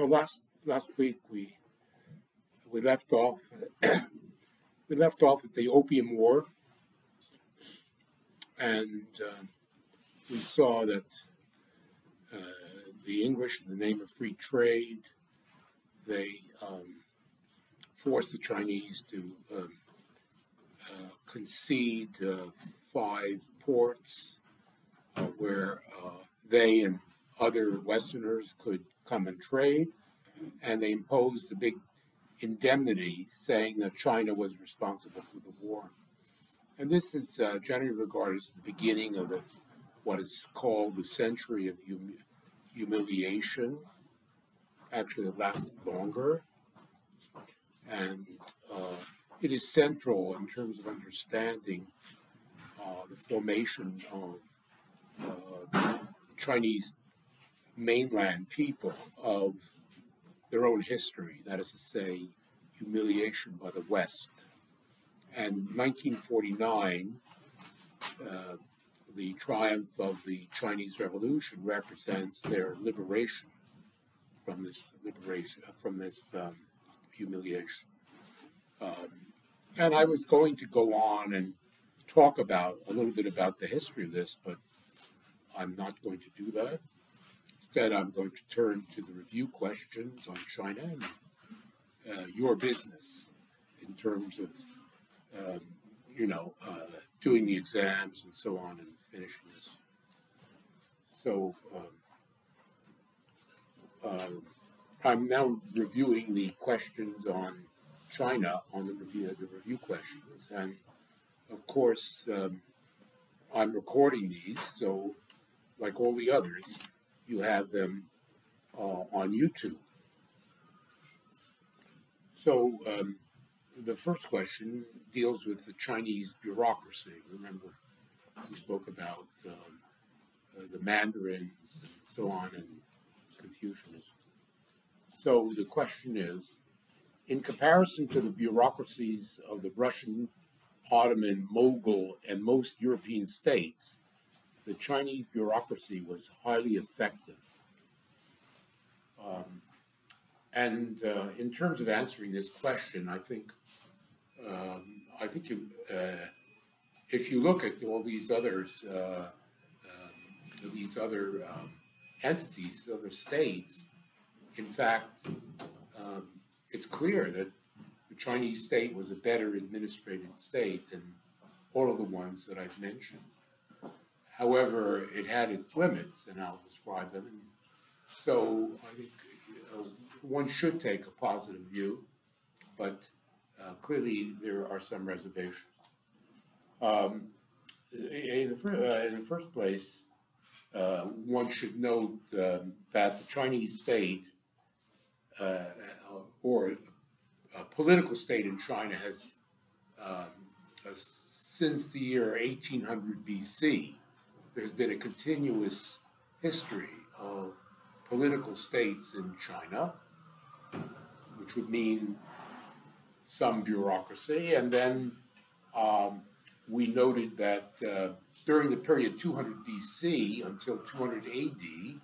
Well, last last week we we left off we left off at the Opium War, and uh, we saw that uh, the English, in the name of free trade, they um, forced the Chinese to um, uh, concede uh, five ports uh, where uh, they and other Westerners could come and trade, and they imposed a big indemnity saying that China was responsible for the war. And this is uh, generally regarded as the beginning of the, what is called the century of hum- humiliation. Actually, it lasted longer. And uh, it is central in terms of understanding uh, the formation of uh, Chinese mainland people of their own history, that is to say, humiliation by the West. And 1949, uh, the triumph of the Chinese Revolution represents their liberation from this liberation, from this um, humiliation. Um, and I was going to go on and talk about a little bit about the history of this, but I'm not going to do that. Instead, I'm going to turn to the review questions on China and uh, your business in terms of, um, you know, uh, doing the exams and so on and finishing this. So um, um, I'm now reviewing the questions on China on the review the review questions, and of course um, I'm recording these, so like all the others, you have them uh, on YouTube. So um, the first question deals with the Chinese bureaucracy. Remember, we spoke about um, uh, the Mandarins and so on and Confucianism. So the question is, in comparison to the bureaucracies of the Russian, Ottoman, Mogul, and most European states, the Chinese bureaucracy was highly effective. Um, and uh, in terms of answering this question, I think um, I think you, uh, if you look at all these others, uh, um, these other um, entities, other states, in fact, um, it's clear that the Chinese state was a better administrated state than all of the ones that I've mentioned. However, it had its limits, and I'll describe them. And so I think uh, one should take a positive view, but uh, clearly there are some reservations. Um, in, the fir- uh, in, the first place, uh, one should note um, that the Chinese state uh, or a political state in China has, um, uh, since the year 1800 BC, there's been a continuous history of political states in China, which would mean some bureaucracy. And then um, we noted that uh, during the period 200 BC until 200 AD,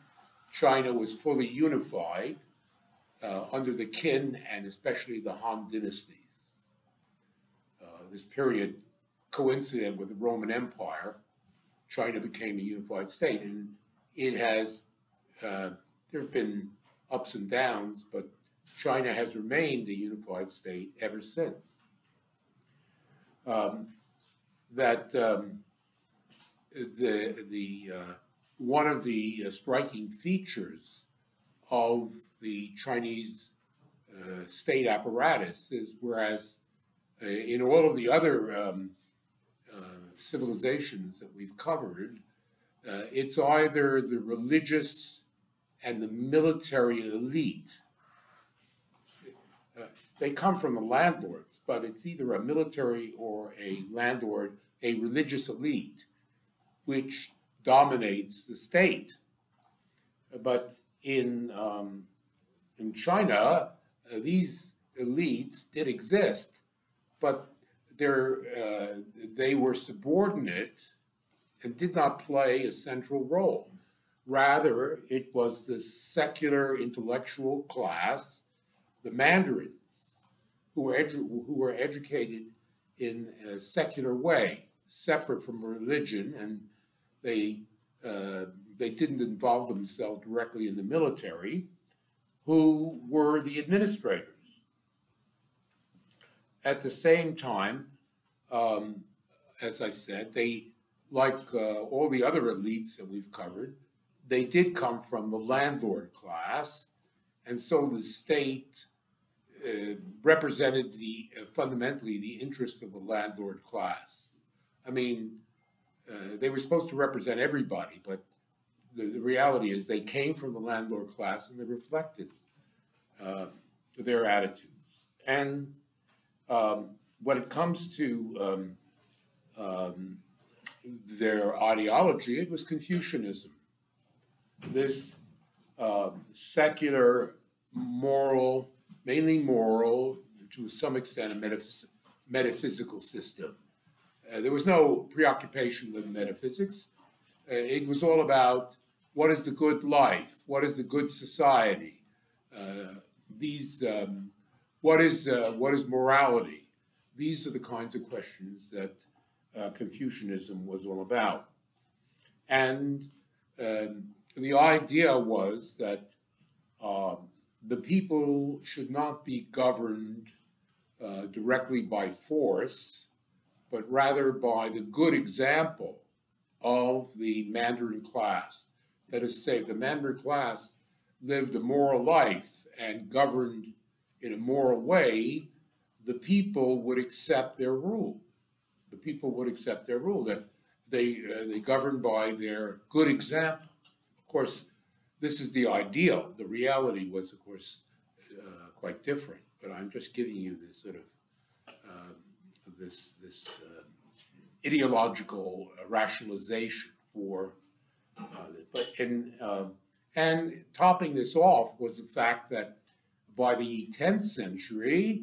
China was fully unified uh, under the Qin and especially the Han dynasties. Uh, this period coincident with the Roman Empire China became a unified state. And it has, uh, there have been ups and downs, but China has remained a unified state ever since. Um, that um, the, the, uh, one of the uh, striking features of the Chinese uh, state apparatus is whereas uh, in all of the other um, civilizations that we've covered, uh, it's either the religious and the military elite. Uh, they come from the landlords, but it's either a military or a landlord, a religious elite, which dominates the state. But in um, in China, uh, these elites did exist, but uh, they were subordinate and did not play a central role. Rather, it was the secular intellectual class, the Mandarins, who were, who were educated in a secular way, separate from religion, and they uh, they didn't involve themselves directly in the military, who were the administrators. At the same time, um, as I said, they, like uh, all the other elites that we've covered, they did come from the landlord class, and so the state uh, represented the uh, fundamentally the interest of the landlord class. I mean, uh, they were supposed to represent everybody, but the, the, reality is they came from the landlord class and they reflected uh, their attitudes. And um, when it comes to um, um, their ideology, it was Confucianism. This uh, secular, moral, mainly moral, to some extent, a metaph- metaphysical system. Uh, there was no preoccupation with metaphysics. Uh, it was all about what is the good life, what is the good society, uh, these, um, what is uh, what is morality. These are the kinds of questions that uh, Confucianism was all about. And um, the idea was that uh, the people should not be governed uh, directly by force, but rather by the good example of the Mandarin class. That is to say, the Mandarin class lived a moral life and governed in a moral way, the people would accept their rule the people would accept their rule, that they, uh, they govern by their good example. Of course, this is the ideal. The reality was, of course, uh, quite different. But I'm just giving you this sort of uh, this this uh, ideological rationalization for. Uh, but in um, and topping this off was the fact that by the 10th century,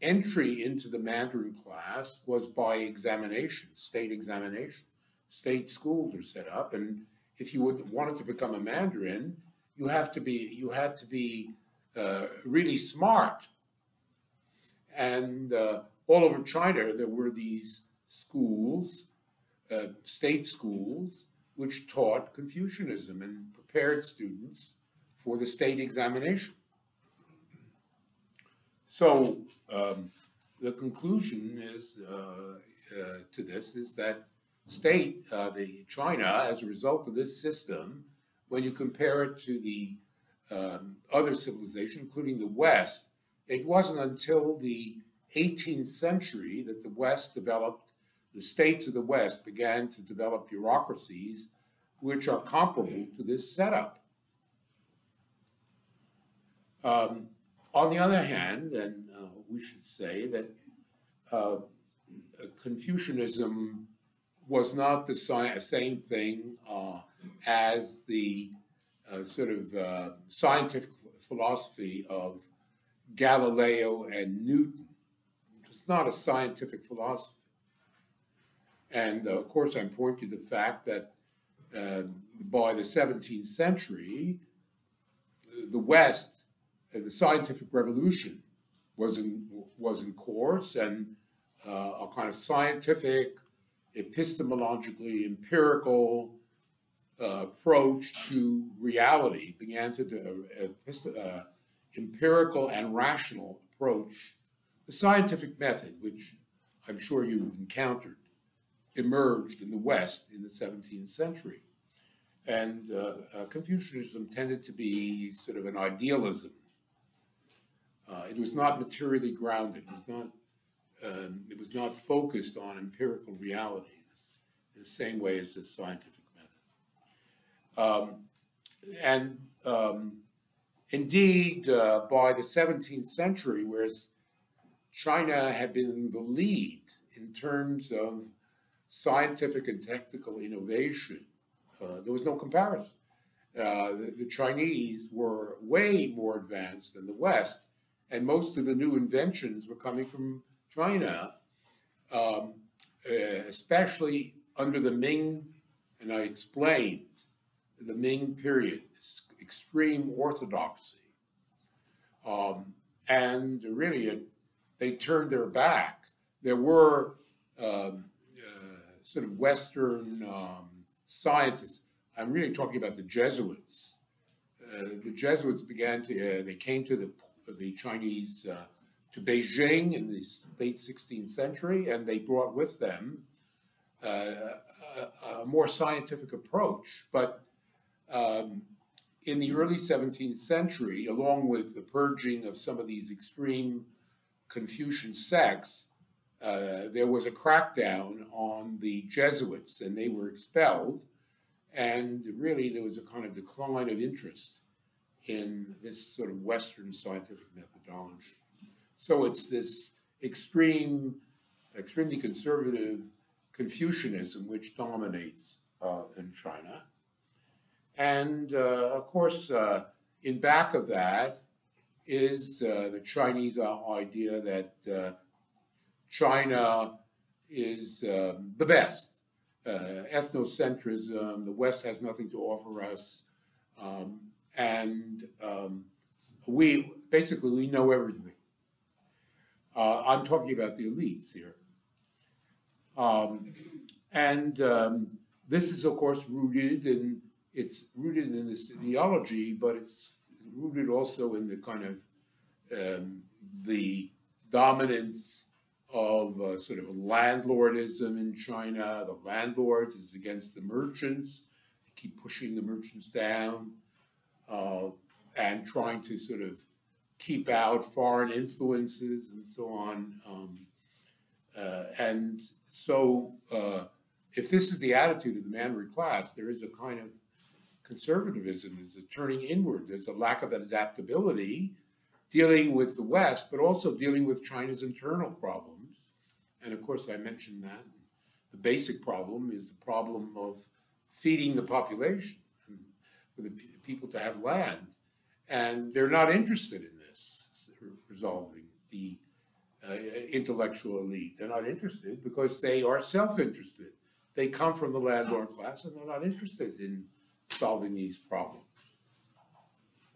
entry into the Mandarin class was by examination, state examination. State schools are set up, and if you would, wanted to become a Mandarin, you have to be you had to be uh, really smart. And uh, all over China, there were these schools, uh, state schools, which taught Confucianism and prepared students for the state examination. So um, the conclusion is uh, uh, to this is that state uh, the China as a result of this system, when you compare it to the um, other civilization, including the West, it wasn't until the 18th century that the West developed, the states of the West began to develop bureaucracies which are comparable to this setup. Um, on the other hand, and uh, we should say that uh, Confucianism was not the si- same thing uh, as the uh, sort of uh, scientific philosophy of Galileo and Newton. It's not a scientific philosophy. And uh, of course, I'm pointing to the fact that by the 17th century, the West the scientific revolution was in was in course, and uh, a kind of scientific, epistemologically empirical uh, approach to reality began to do, uh, uh, empirical and rational approach. The scientific method, which I'm sure you've encountered, emerged in the West in the 17th century. And uh, uh, Confucianism tended to be sort of an idealism uh, it was not materially grounded. It was not. Um, it was not focused on empirical reality in the same way as the scientific method. Um, and um, indeed, uh, by the 17th century, whereas China had been the lead in terms of scientific and technical innovation, uh, there was no comparison. Uh, the, the, Chinese were way more advanced than the West and most of the new inventions were coming from China, um, uh, especially under the Ming, and I explained the Ming period, this extreme orthodoxy. Um, and really, it, they turned their back. There were um, uh, sort of Western um, scientists. I'm really talking about the Jesuits. Uh, the Jesuits began to, uh, they came to the, the Chinese, uh, to Beijing in the late 16th century, and they brought with them uh, a, a, more scientific approach. But um, in the early 17th century, along with the purging of some of these extreme Confucian sects, uh, there was a crackdown on the Jesuits and they were expelled. And really, there was a kind of decline of interest in this sort of Western scientific methodology. So it's this extreme, extremely conservative Confucianism which dominates uh, in China. And uh, of course, uh, in back of that is uh, the Chinese idea that uh, China is um, the best. Uh, ethnocentrism, the West has nothing to offer us. Um, and um, we basically we know everything. Uh, I'm talking about the elites here. Um, and um, this is, of course, rooted in it's rooted in this ideology, but it's rooted also in the kind of um, the dominance of uh, sort of landlordism in China. The landlords is against the merchants. They keep pushing the merchants down uh, and trying to sort of keep out foreign influences and so on. Um, uh, and so, uh, if this is the attitude of the Mandarin class, there is a kind of conservatism, there's a turning inward, there's a lack of adaptability dealing with the West, but also dealing with China's internal problems. And of course, I mentioned that. The basic problem is the problem of feeding the population for the people to have land. And they're not interested in this, resolving the uh, intellectual elite. They're not interested because they are self interested. They come from the landlord class and they're not interested in solving these problems.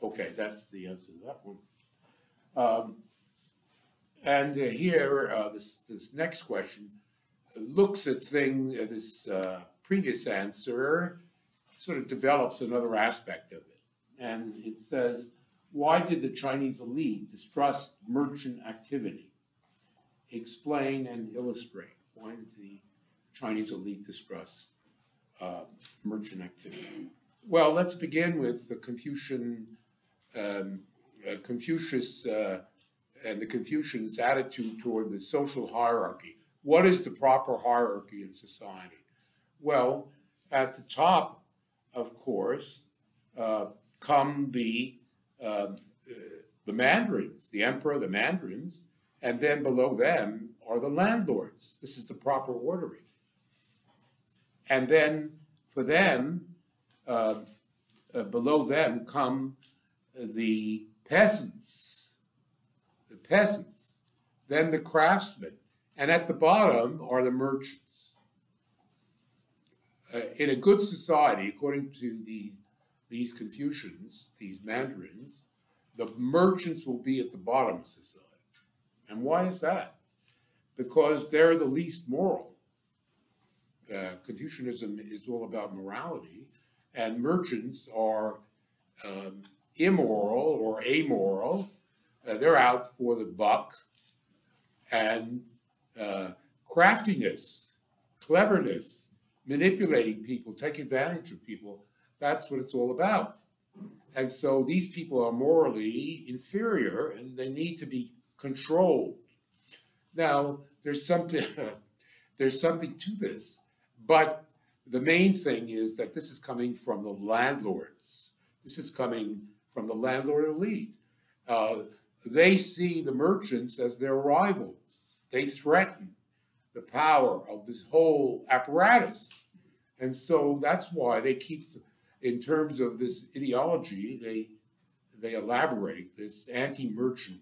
Okay, that's the answer to that one. Um, and uh, here, uh, this, this next question looks at things, uh, this uh, previous answer sort of develops another aspect of it. And it says, why did the Chinese elite distrust merchant activity? Explain and illustrate. Why did the Chinese elite distrust uh, merchant activity? Well, let's begin with the Confucian, um, uh, Confucius uh, and the Confucians' attitude toward the social hierarchy. What is the proper hierarchy in society? Well, at the top, of course, uh, come the uh, the mandarins, the emperor, the mandarins, and then below them are the landlords. This is the proper ordering. And then for them, uh, uh, below them come the peasants, the peasants, then the craftsmen, and at the bottom are the merchants. Uh, in a good society, according to the, these Confucians, these mandarins, the merchants will be at the bottom of society. And why is that? Because they're the least moral. Uh, Confucianism is all about morality, and merchants are um, immoral or amoral. Uh, they're out for the buck, and uh, craftiness, cleverness, manipulating people, take advantage of people. That's what it's all about. And so these people are morally inferior and they need to be controlled. Now, there's something there's something to this, but the main thing is that this is coming from the landlords. This is coming from the landlord elite. Uh, they see the merchants as their rivals. They threaten the power of this whole apparatus. And so that's why they keep, in terms of this ideology, they, they elaborate this anti merchant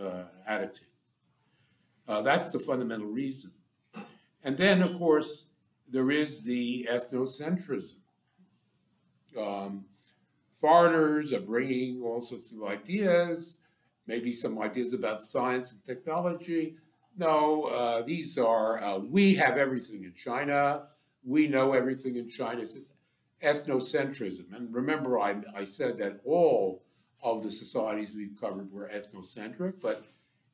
uh, attitude. Uh, that's the fundamental reason. And then, of course, there is the ethnocentrism. Um, foreigners are bringing all sorts of ideas, maybe some ideas about science and technology. No, uh, these are, uh, we have everything in China. We know everything in China. It's ethnocentrism. And remember, I, I said that all of the societies we've covered were ethnocentric, but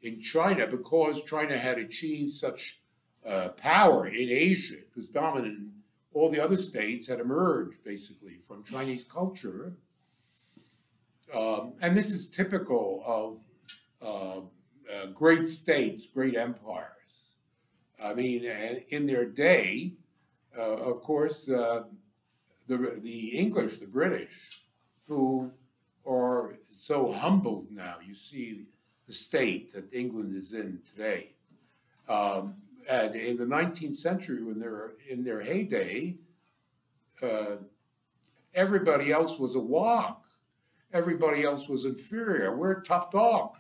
in China, because China had achieved such uh, power in Asia, it was dominant, all the other states had emerged basically from Chinese culture. Um, and this is typical of uh, uh, great states, great empires. I mean, in their day, uh, of course, uh, the, the English, the British, who are so humbled now. You see the state that England is in today. Um, and in the 19th century, when they're in their heyday, uh, everybody else was a walk. Everybody else was inferior. We're top dog.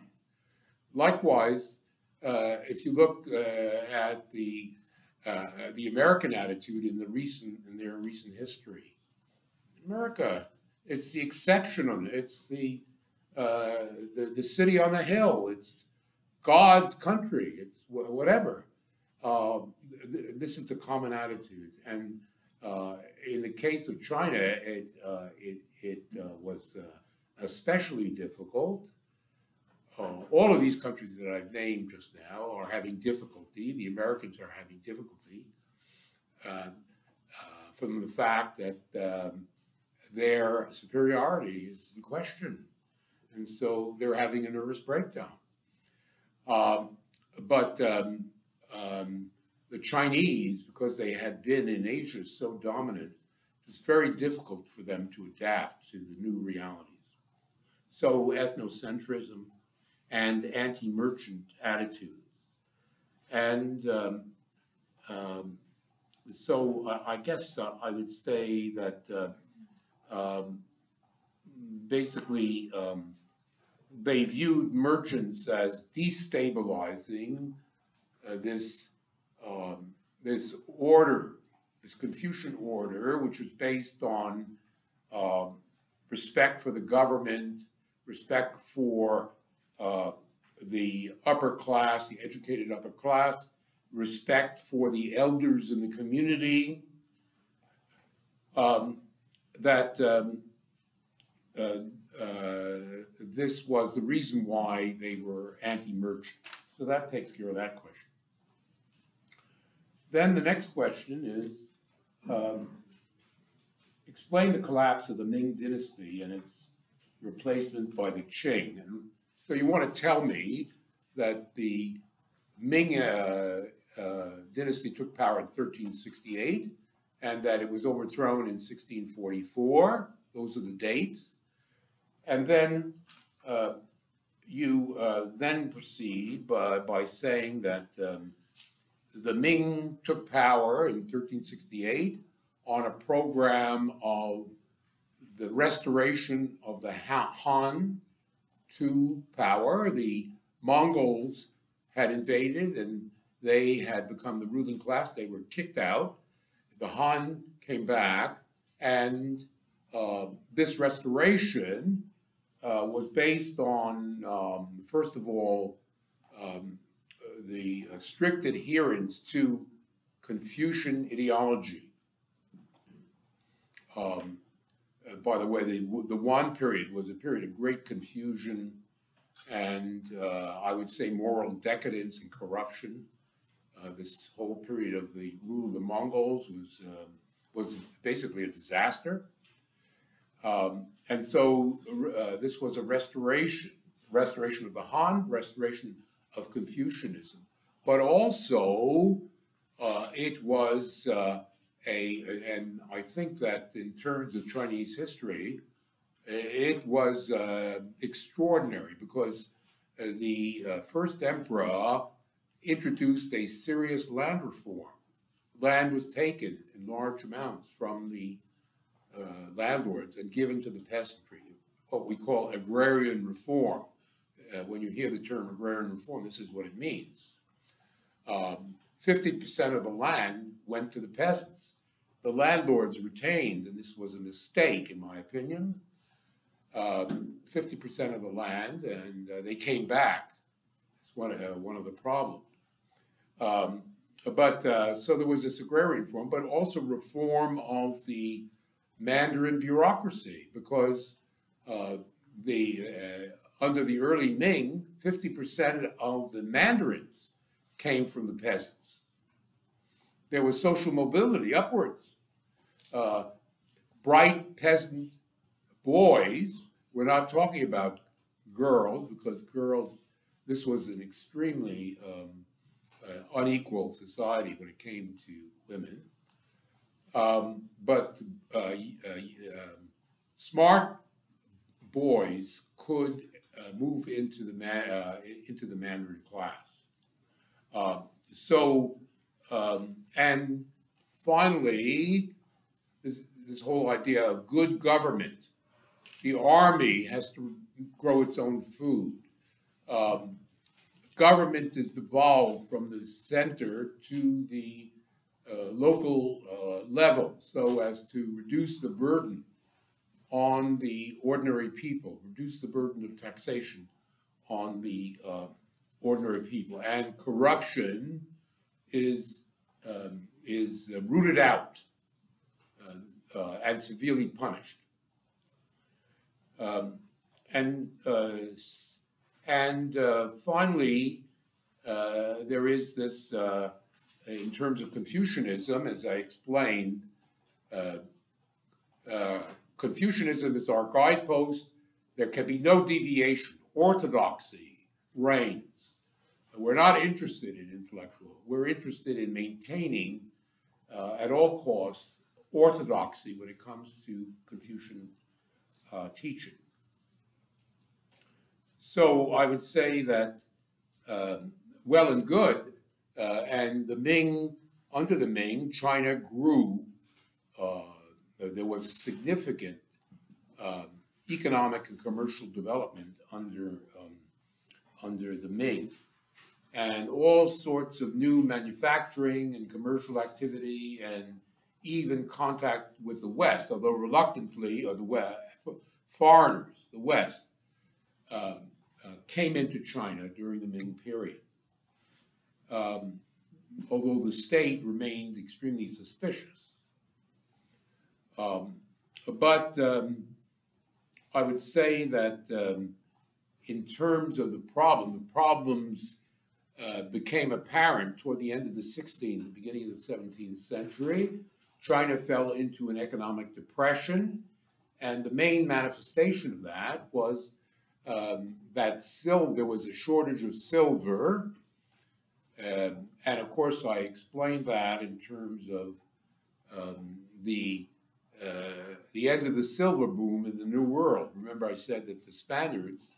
Likewise, uh, if you look uh, at the uh, the American attitude in the recent in their recent history, America, it's the exception. It's the uh, the, the city on the hill. It's God's country. It's whatever. Uh, th- this is a common attitude, and uh, in the case of China, it uh, it, it was especially difficult. All of these countries that I've named just now are having difficulty. The Americans are having difficulty from the fact that um, their superiority is in question and so they're having a nervous breakdown. Um, but um, um, the Chinese, because they had been in Asia so dominant, it's very difficult for them to adapt to the new realities. So ethnocentrism and anti-merchant attitudes. And um, um, so uh, I guess uh, I would say that uh, um, basically um, they viewed merchants as destabilizing uh, this um, this order, this Confucian order, which was based on respect for the government, respect for uh, the upper class, the educated upper class, respect for the elders in the community. Um, that um, uh, uh, this was the reason why they were anti-merchant. So that takes care of that question. Then the next question is, um, explain the collapse of the Ming dynasty and its replacement by the Qing. And so you want to tell me that the Ming uh, uh, dynasty took power in 1368 and that it was overthrown in 1644. Those are the dates. And then uh, you uh, then proceed by, by saying that um, the Ming took power in 1368 on a program of the restoration of the Han to power. The Mongols had invaded and they had become the ruling class. They were kicked out. The Han came back, and uh, this restoration uh, was based on, um, first of all, um, the strict adherence to Confucian ideology. Um, uh, by the way, the, the Yuan period was a period of great confusion and uh, I would say moral decadence and corruption. Uh, this whole period of the rule of the Mongols was um, was basically a disaster. Um, and so uh, this was a restoration, restoration of the Han, restoration of Confucianism, but also uh, it was uh, a, and I think that in terms of Chinese history, it was uh, extraordinary because uh, the uh, first emperor introduced a serious land reform. Land was taken in large amounts from the uh, landlords and given to the peasantry, what we call agrarian reform. Uh, when you hear the term agrarian reform, this is what it means. Um, 50% of the land went to the peasants. The landlords retained, and this was a mistake in my opinion, um, 50% of the land, and uh, they came back. It's one, uh, one of the problems. Um, but uh, so there was this agrarian reform, but also reform of the Mandarin bureaucracy because uh, the uh, under the early Ming, 50% of the mandarins came from the peasants. There was social mobility upwards. Uh, bright peasant boys, we're not talking about girls, because girls, this was an extremely um, uh, unequal society when it came to women. Um, but uh, uh, um, smart boys could uh, move into the man, into the Mandarin class. So, um, and finally, this, whole idea of good government. The army has to grow its own food. Um, government is devolved from the center to the uh, local uh, level so as to reduce the burden on the ordinary people, reduce the burden of taxation on the uh, ordinary people. And corruption is, um, is rooted out uh, uh, and severely punished. Um, and and finally, there is this in terms of Confucianism, as I explained, uh, uh, Confucianism is our guidepost. There can be no deviation. Orthodoxy reigns. We're not interested in intellectual. We're interested in maintaining, uh, at all costs, orthodoxy when it comes to Confucian uh, teaching. So I would say that um, well and good uh, and the Ming, under the Ming, China grew. Uh, there was significant um, economic and commercial development under um, under the Ming, and all sorts of new manufacturing and commercial activity, and even contact with the West, although reluctantly, or the West, foreigners, the West, um, uh, came into China during the Ming period um, although the state remained extremely suspicious. Um, but um, I would say that um, in terms of the problem, the problems uh, became apparent toward the end of the 16th, the beginning of the 17th century. China fell into an economic depression, and the main manifestation of that was um, that silver, there was a shortage of silver, um, and of course, I explained that in terms of um, the uh, the end of the silver boom in the New World. Remember, I said that the Spaniards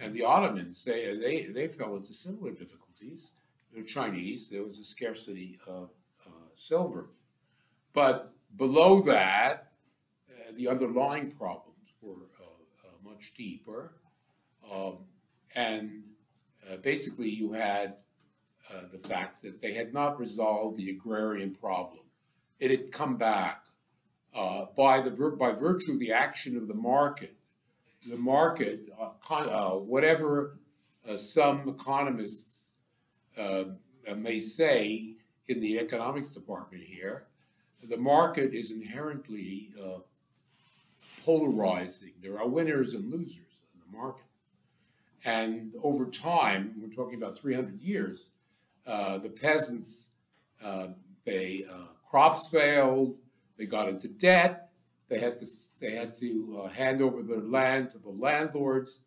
and the Ottomans they they they fell into similar difficulties. The Chinese, there was a scarcity of uh, silver, but below that, uh, the underlying problems were uh, uh, much deeper, um, and uh, basically you had uh, the fact that they had not resolved the agrarian problem. It had come back by, the vir- by virtue of the action of the market. The market, con- whatever some economists may say in the economics department here, the market is inherently polarizing. There are winners and losers in the market. And over time, we're talking about 300 years, uh, the peasants, uh, they uh, crops failed, they got into debt, they had to they had to uh, hand over their land to the landlords,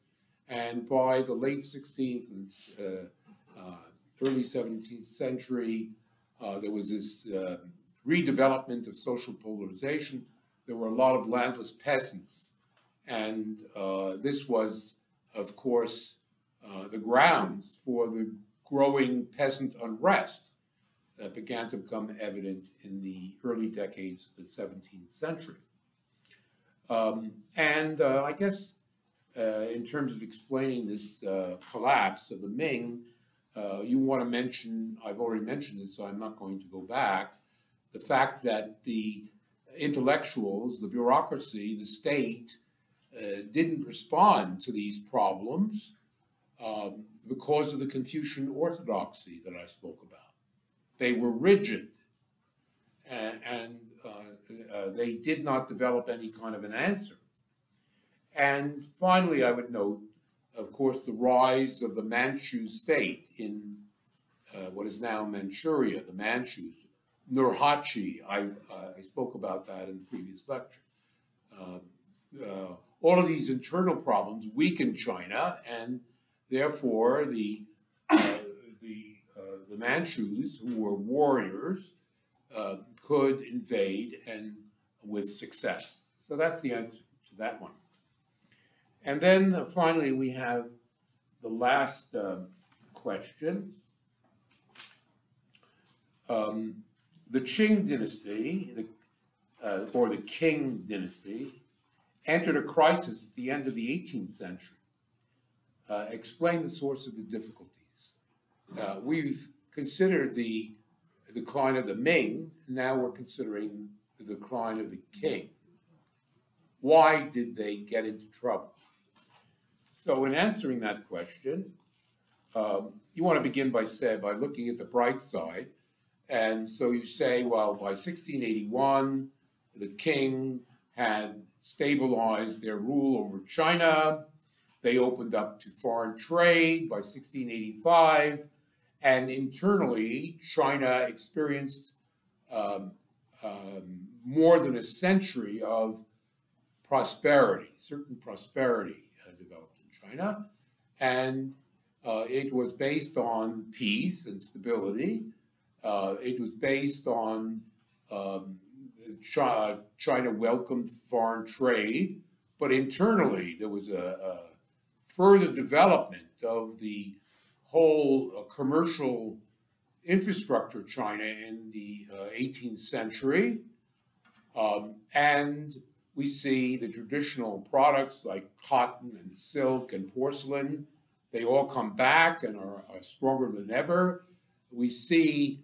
and by the late 16th and uh, early 17th century, there was this redevelopment of social polarization. There were a lot of landless peasants, and this was, of course, the grounds for the growing peasant unrest that began to become evident in the early decades of the 17th century. Um, and uh, I guess uh, in terms of explaining this uh, collapse of the Ming, uh, you want to mention, I've already mentioned this, so I'm not going to go back, the fact that the intellectuals, the bureaucracy, the state uh, didn't respond to these problems um, because of the Confucian orthodoxy that I spoke about. They were rigid and, and uh, uh, they did not develop any kind of an answer. And finally, I would note, of course, the rise of the Manchu state in uh, what is now Manchuria, the Manchus. Nurhaci, I, uh, I spoke about that in the previous lecture. Um, uh, all of these internal problems weaken China, and therefore the uh, the the Manchus, who were warriors, could invade and with success. So that's the answer to that one. And then uh, finally, we have the last uh, question. Um, the Qing dynasty, the, uh, or the Qing dynasty, entered a crisis at the end of the 18th century. Uh, explain the source of the difficulties. Uh, we've considered the decline of the Ming, now we're considering the decline of the Qing. Why did they get into trouble? So, in answering that question, um, you want to begin by say by looking at the bright side, and so you say, well, by 1681, the Qing had stabilized their rule over China. They opened up to foreign trade by 1685 and internally, China experienced um, um, more than a century of prosperity, certain prosperity uh, developed in China. And uh, it was based on peace and stability. Uh, it was based on um, China welcomed foreign trade, but internally there was a, a further development of the whole uh, commercial infrastructure of China in the uh, 18th century. Um, and we see the traditional products like cotton and silk and porcelain, they all come back and are, are stronger than ever. We see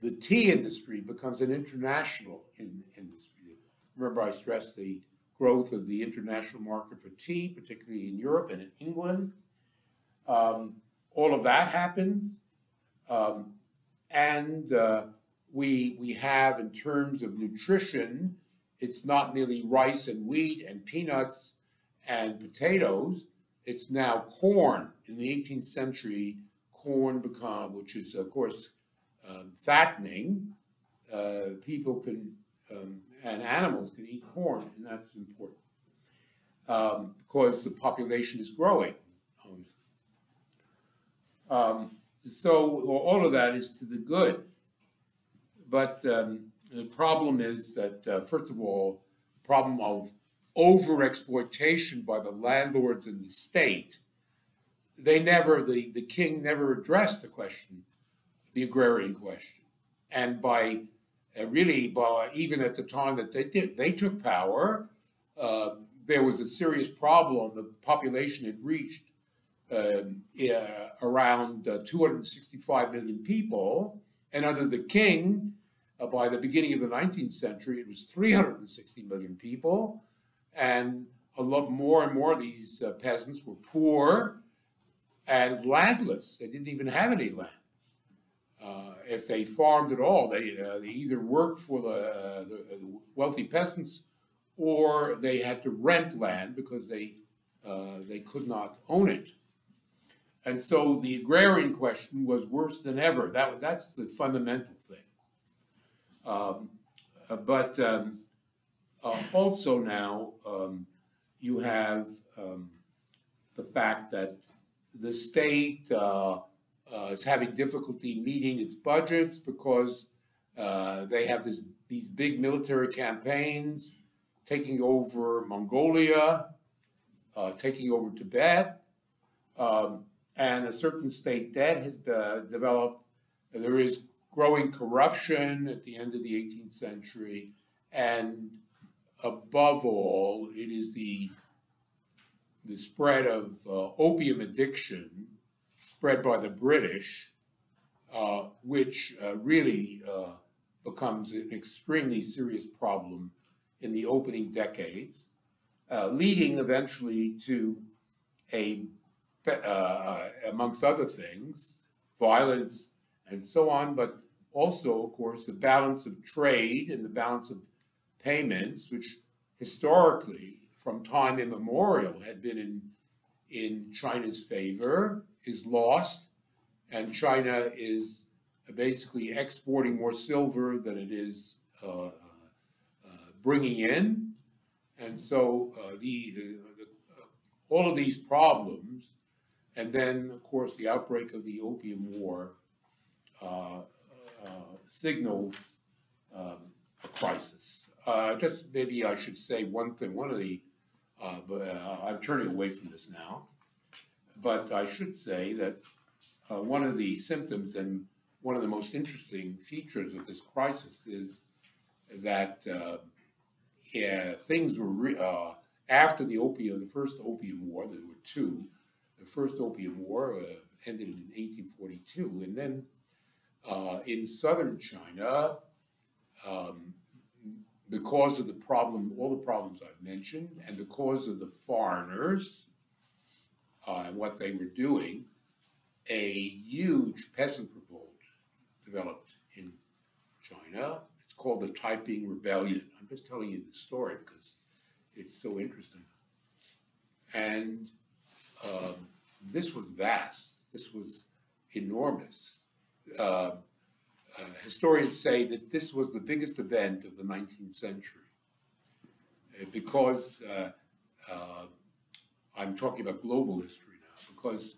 the tea industry becomes an international in, industry. Remember, I stressed the growth of the international market for tea, particularly in Europe and in England. Um, all of that happens. Um, and uh, we, we have, in terms of nutrition, it's not merely rice and wheat and peanuts and potatoes. It's now corn. In the 18th century, corn become, which is, of course, um, fattening. Uh, people can, um, and animals can eat corn, and that's important um, because the population is growing. Um, so all of that is to the good. But um, the problem is that, uh, first of all, problem of over-exploitation by the landlords and the state. They never, the, the Qing never addressed the question, the agrarian question. And by uh, really, by even at the time that they did, they took power, uh, there was a serious problem. The population had reached um, around uh, 265 million people. And under the Qing, uh, by the beginning of the 19th century, it was 360 million people. And a lot more and more of these uh, peasants were poor and landless. They didn't even have any land. Uh, if they farmed at all, they, uh, they either worked for the, uh, the, wealthy peasants or they had to rent land because they, they could not own it. And so the agrarian question was worse than ever. That, that's the fundamental thing. Um, uh, but um, uh, also now um, you have um, the fact that the state uh, uh, is having difficulty meeting its budgets because uh, they have this, these big military campaigns taking over Mongolia, uh, taking over Tibet. Um, and a certain state debt has uh, developed. There is growing corruption at the end of the 18th century, and above all, it is the the spread of uh, opium addiction spread by the British, uh, which uh, really uh, becomes an extremely serious problem in the opening decades, uh, leading eventually to a, uh, amongst other things, violence and so on, but also, of course, the balance of trade and the balance of payments, which historically, from time immemorial, had been in, in China's favor, is lost, and China is basically exporting more silver than it is uh, uh, bringing in. And so uh, the, the, the all of these problems, and then, of course, the outbreak of the Opium War uh, uh, signals um, a crisis. Uh, just maybe I should say one thing. One of the, I'm turning away from this now, but I should say that one of the symptoms and one of the most interesting features of this crisis is that uh, yeah, things were re- uh, after the opium, the first opium war. There were two. The first opium war uh, ended in 1842, and then uh, in southern China, um, because of the problem, all the problems I've mentioned, and the because of the foreigners uh, and what they were doing, a huge peasant revolt developed in China. It's called the Taiping Rebellion. I'm just telling you the story because it's so interesting. And um, this was vast. This was enormous. Uh, uh, historians say that this was the biggest event of the 19th century uh, because uh, uh, I'm talking about global history now, because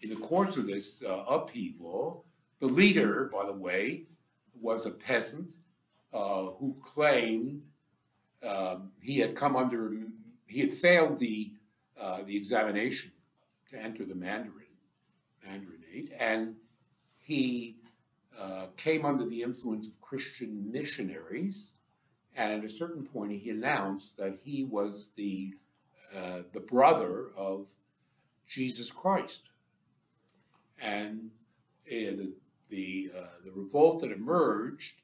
in the course of this uh, upheaval, the leader, by the way, was a peasant who claimed um, he had come under, he had failed the, the examination to enter the Mandarin, Mandarinate, and he uh, came under the influence of Christian missionaries, and at a certain point, he announced that he was the uh, the brother of Jesus Christ, and uh, the the, uh, the revolt that emerged.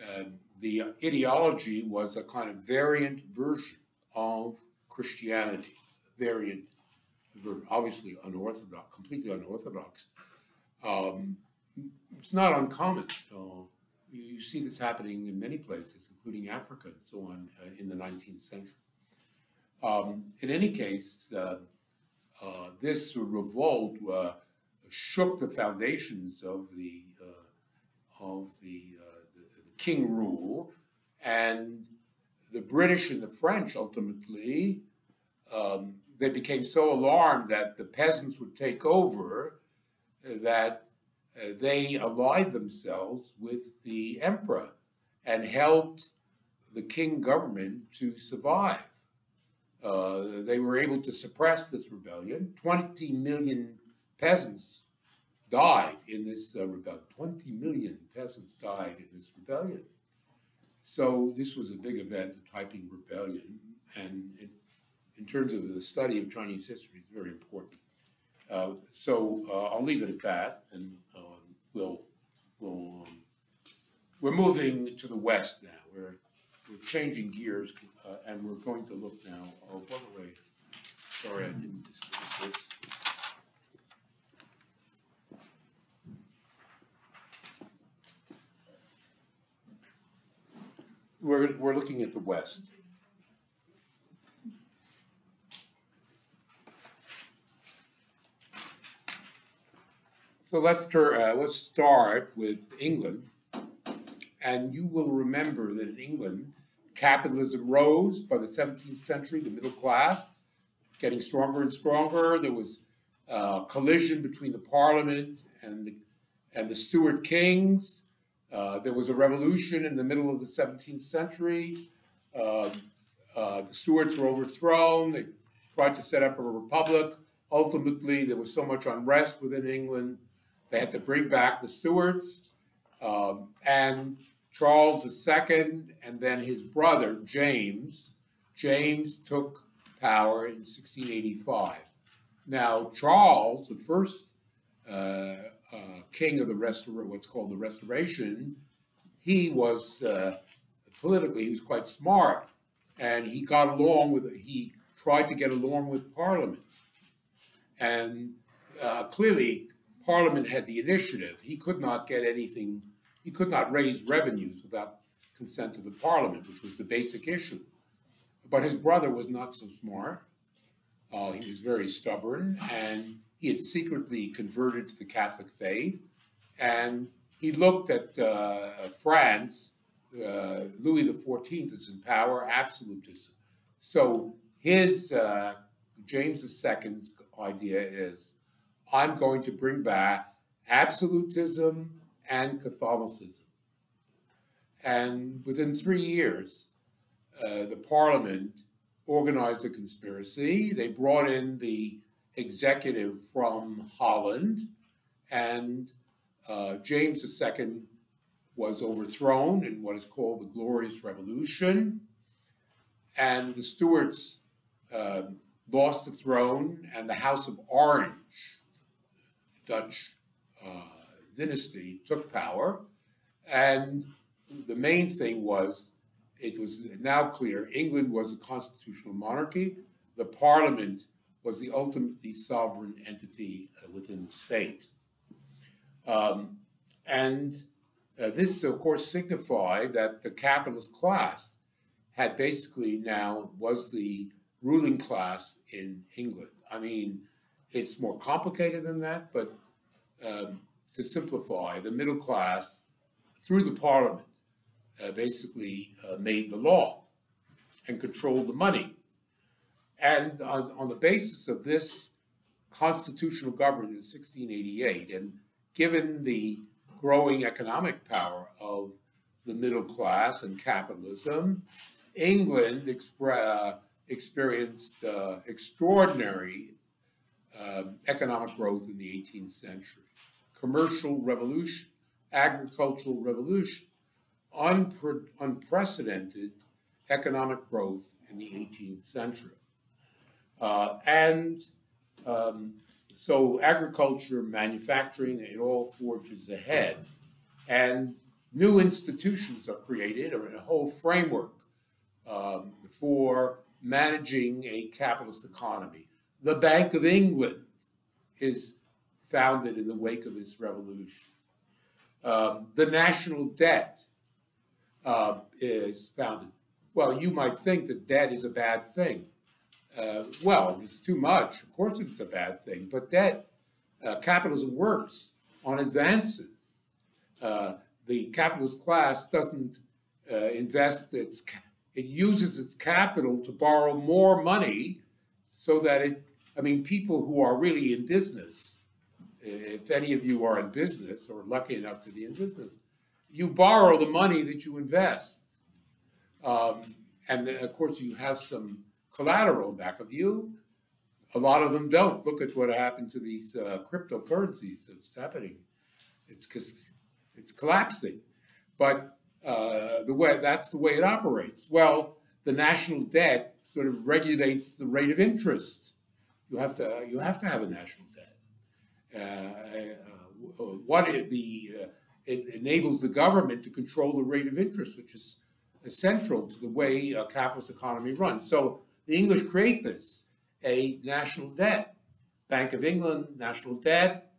Uh, the ideology was a kind of variant version of Christianity, variant, obviously unorthodox, completely unorthodox. Um, it's not uncommon. Uh, you see this happening in many places, including Africa and so on, uh, in the 19th century. Um, in any case, uh, uh this revolt uh, shook the foundations of the uh, of the, the, the Qing rule, and the British and the French ultimately um, they became so alarmed that the peasants would take over that uh, they allied themselves with the emperor and helped the Qing government to survive. Uh, they were able to suppress this rebellion. 20 million peasants died in this uh, rebellion. 20 million peasants died in this rebellion. So this was a big event, the Taiping Rebellion, and it, in terms of the study of Chinese history, it's very important. Uh, so uh, I'll leave it at that, and we'll, we'll, um, we're moving to the west now. We're, we're changing gears, uh, and we're going to look now, oh, by the way, sorry, I didn't discuss this. We're, we're looking at the west. So let's, uh, let's start with England. And you will remember that in England, capitalism rose by the 17th century, the middle class, getting stronger and stronger. There was uh, collision between the parliament and the, and the Stuart kings. Uh, there was a revolution in the middle of the 17th century. Uh, uh, the Stuarts were overthrown. They tried to set up a republic. Ultimately, there was so much unrest within England they had to bring back the Stuarts um, and Charles II, and then his brother James. James took power in 1685. Now, Charles, the first uh, uh, king of the restor- what's called the Restoration, he was uh, politically he was quite smart, and he got along with he tried to get along with Parliament, and uh, clearly Parliament had the initiative. He could not get anything. He could not raise revenues without consent of the Parliament, which was the basic issue. But his brother was not so smart. Uh, he was very stubborn, and he had secretly converted to the Catholic faith. And he looked at uh, France, uh, Louis XIV is in power, absolutism. So his, uh, James II's idea is, I'm going to bring back absolutism and Catholicism. And within three years, uh, the parliament organized a conspiracy. They brought in the executive from Holland, and uh, James II was overthrown in what is called the Glorious Revolution, and the Stuarts uh, lost the throne, and the House of Orange, Dutch uh, dynasty, took power, and the main thing was it was now clear England was a constitutional monarchy. The parliament was the ultimately sovereign entity uh, within the state. Um, and uh, this, of course, signified that the capitalist class had basically now was the ruling class in England. I mean, it's more complicated than that, but um, to simplify, the middle class, through the parliament, uh, basically uh, made the law and controlled the money. And on, on the basis of this constitutional government in 1688, and given the growing economic power of the middle class and capitalism, England expre- uh, experienced uh, extraordinary uh, economic growth in the 18th century. Commercial revolution, agricultural revolution, unpre- unprecedented economic growth in the 18th century. Uh, and um, so agriculture, manufacturing, it all forges ahead. And new institutions are created, or a whole framework um, for managing a capitalist economy. The Bank of England is founded in the wake of this revolution. Um, the national debt uh, is founded. Well, you might think that debt is a bad thing. Uh, well, it's too much, of course it's a bad thing. But debt, uh, capitalism works on advances. Uh, the capitalist class doesn't uh, invest its, it uses its capital to borrow more money so that it, I mean, people who are really in business, if any of you are in business or lucky enough to be in business, you borrow the money that you invest. Um, and then, of course, you have some collateral back of you. A lot of them don't. Look at what happened to these uh, cryptocurrencies. It's happening. It's it's collapsing. But uh, the way that's the way it operates. Well, the national debt sort of regulates the rate of interest. You have to you have to have a national debt. Uh, uh what the uh, it enables the government to control the rate of interest, which is essential to the way a capitalist economy runs. So the English create this, a national debt. Bank of England, national debt.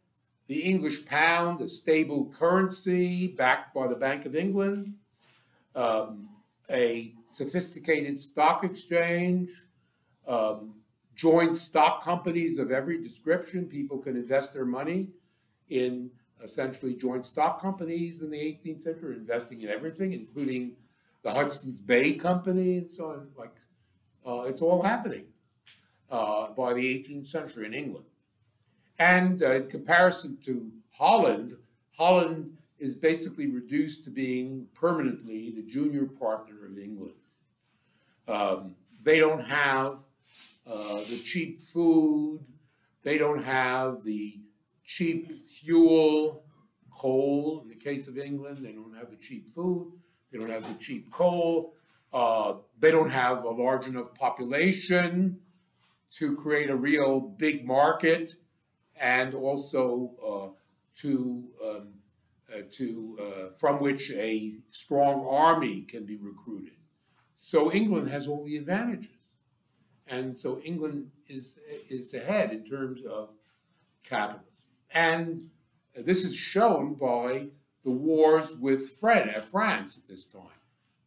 The English pound, a stable currency backed by the Bank of England. Um, a sophisticated stock exchange. Um, joint stock companies of every description. People can invest their money in essentially joint stock companies in the 18th century, investing in everything, including the Hudson's Bay Company and so on. Like, uh, it's all happening uh, by the 18th century in England. And uh, in comparison to Holland, Holland is basically reduced to being permanently the junior partner of England. Um, they don't have uh, the cheap food, they don't have the cheap fuel, coal. In the case of England, they don't have the cheap food, they don't have the cheap coal, uh, they don't have a large enough population to create a real big market and also uh, to um, uh, to uh, from which a strong army can be recruited. So England has all the advantages, and so England is is ahead in terms of capitalism, and this is shown by the wars with Fred at France at this time.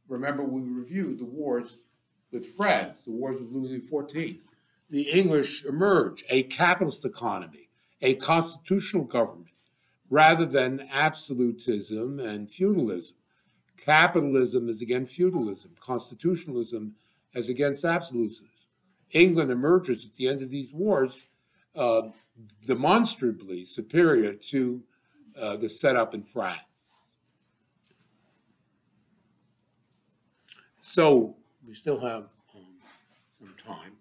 Remember, we reviewed the wars with France, the wars of Louis XIV. The English emerge a capitalist economy, a constitutional government, rather than absolutism and feudalism. Capitalism is against feudalism, constitutionalism is against absolutism. England emerges at the end of these wars uh, demonstrably superior to uh, the setup in France. So we still have um, some time.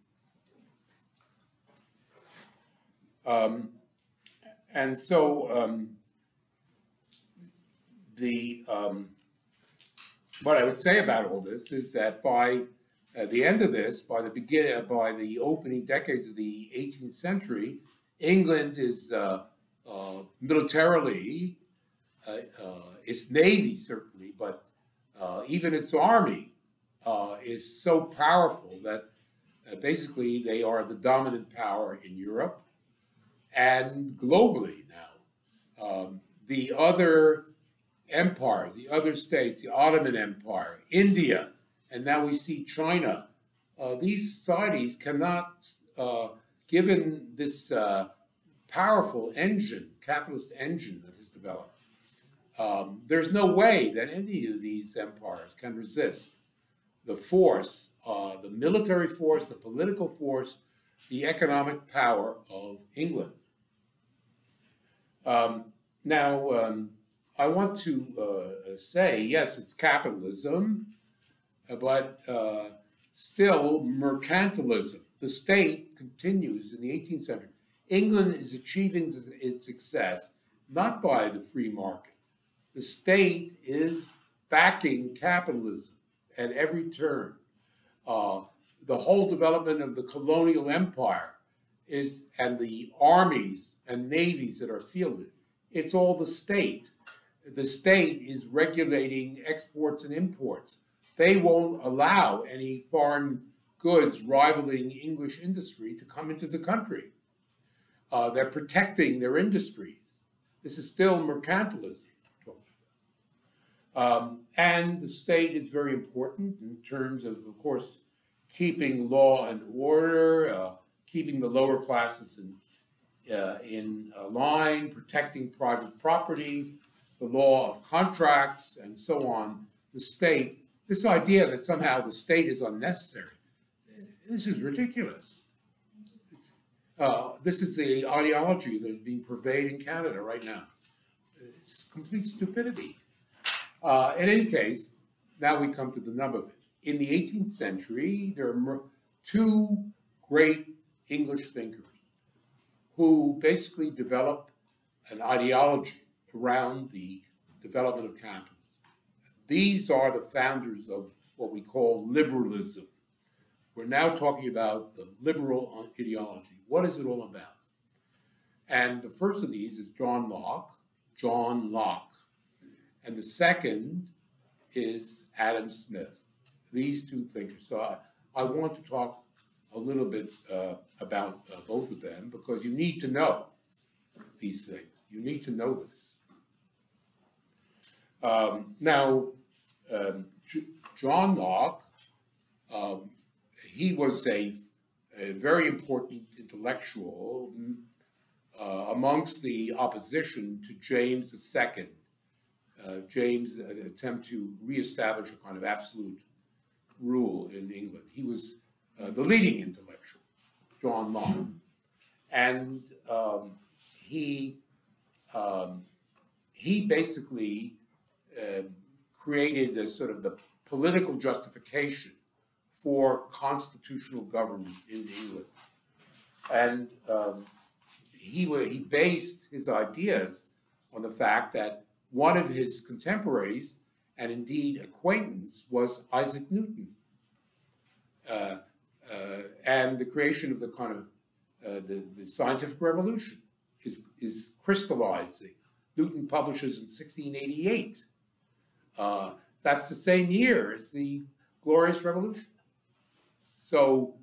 Um, and so um, the um, what I would say about all this is that by uh, the end of this, by the begin, uh, by the opening decades of the 18th century, England is uh, uh militarily, uh, uh, its navy certainly, but even its army is so powerful that basically they are the dominant power in Europe and globally now. Um, the other empires, the other states, the Ottoman Empire, India, and now we see China. Uh, these societies cannot, uh, given this uh, powerful engine, capitalist engine that has developed, um, there's no way that any of these empires can resist the force, uh, the military force, the political force, the economic power of England. Um, now, um, I want to uh, say, yes, it's capitalism, but uh, still mercantilism. The state continues in the 18th century. England is achieving its success not by the free market. The state is backing capitalism at every turn. Uh, the whole development of the colonial empire is, and the armies and navies that are fielded, it's all the state. The state is regulating exports and imports. They won't allow any foreign goods rivaling English industry to come into the country. Uh, they're protecting their industries. This is still mercantilism. Um, and the state is very important in terms of, of course, keeping law and order, uh, keeping the lower classes in uh, in line, protecting private property, the law of contracts, and so on, the state, this idea that somehow the state is unnecessary, this is ridiculous. Uh, this is the ideology that is being pervaded in Canada right now. It's complete stupidity. Uh, in any case, now we come to the nub of it. In the 18th century, there are two great English thinkers who basically develop an ideology around the development of capitalism. These are the founders of what we call liberalism. We're now talking about the liberal ideology. What is it all about? And the first of these is John Locke, John Locke. And the second is Adam Smith. These two thinkers. So I, I want to talk a little bit uh, about uh, both of them because you need to know these things. You need to know this. Um, now, um, John Locke, um, he was a, a, very important intellectual uh, amongst the opposition to James II. Uh, James' attempt to reestablish a kind of absolute rule in England. He was uh, the leading intellectual, John Locke. And um, he, um, he basically uh, created the sort of the political justification for constitutional government in England. And um, he, he based his ideas on the fact that one of his contemporaries and indeed acquaintance was Isaac Newton. Uh, uh, and the creation of the kind of uh, the, the scientific revolution is, is crystallizing Newton publishes in 1688. Uh, that's the same year as the Glorious Revolution. So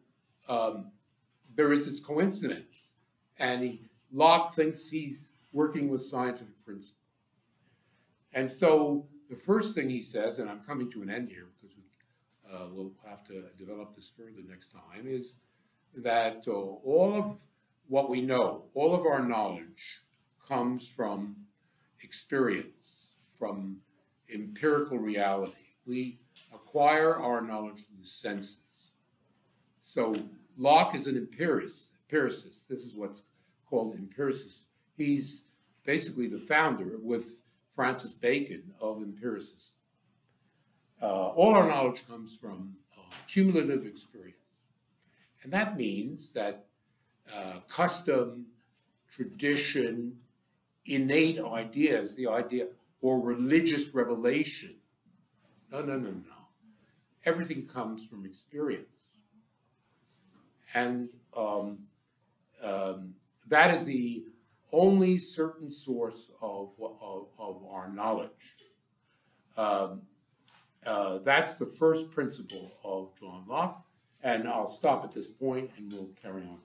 um, there is this coincidence, and he, Locke thinks he's working with scientific principle. And so the first thing he says, and I'm coming to an end here because we, uh, we'll have to develop this further next time, is that uh, all of what we know, all of our knowledge comes from experience, from empirical reality. We acquire our knowledge through the senses. So Locke is an empiricist. empiricist. This is what's called empiricist. He's basically the founder with Francis Bacon of empiricism. Uh, all our knowledge comes from uh, cumulative experience. And that means that uh, custom, tradition, innate ideas, the idea, or religious revelation. No, no, no, no. Everything comes from experience. And um, um, that is the only certain source of, of, of our knowledge. Um, uh, that's the first principle of John Locke. And I'll stop at this point and we'll carry on.